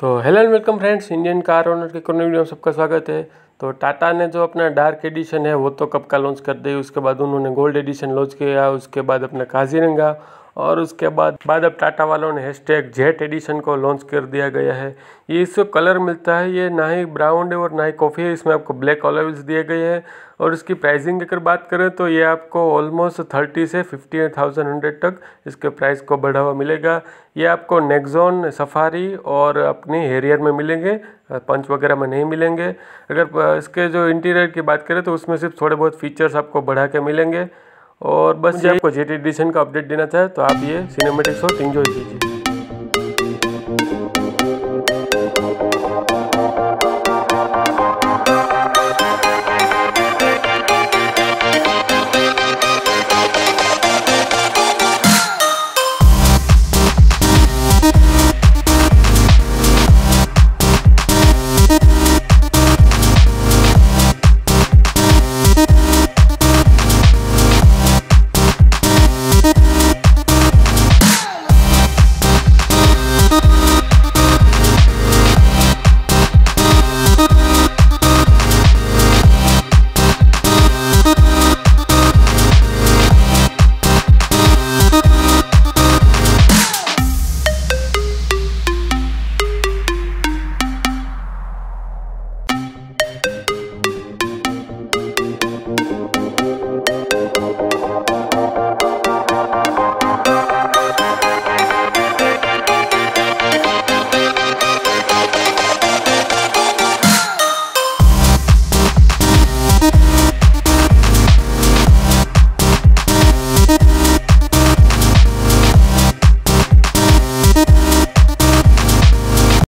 तो hello and welcome friends Indian car owner के कोने वीडियो में सबका स्वागत है। तो टाटा ने जो अपना डार्क एडिशन है, वो तो कब का लॉन्च कर दी, उसके बाद उन्होंने गोल्ड एडिशन लॉन्च किया, उसके बाद अपना काजीरंगा और उसके बाद बाद अब टाटा वालों ने हैशटैग जेट एडिशन को लॉन्च कर दिया गया है। ये इसको कलर मिलता है, ये ना ही ब्राउन है और ना ही कॉफ़ी है, इसमें आपको ब्लैक ऑलिव्स दिए गए हैं। और इसकी प्राइसिंग अगर बात करें तो ये आपको ऑलमोस्ट थर्टी से फिफ्टी थाउज़ेंड हंड्रेड तक इसके प्राइस को बढ़ावा मिलेगा। ये आपको नेक्जोन सफारी और अपनी हेरियर में मिलेंगे पंच वगैरह में नहीं मिलेंगे। अगर, इसके जो इंटीरियर की बात करें तो उसमें सिर्फ़ थोड़े बहुत फीचर्स आपको बढ़ा के मिलेंगे। और बस ये आपको जेट एडिशन का अपडेट देना चाहे तो आप ये सिनेमेटिक शॉट इंजॉय कीजिए।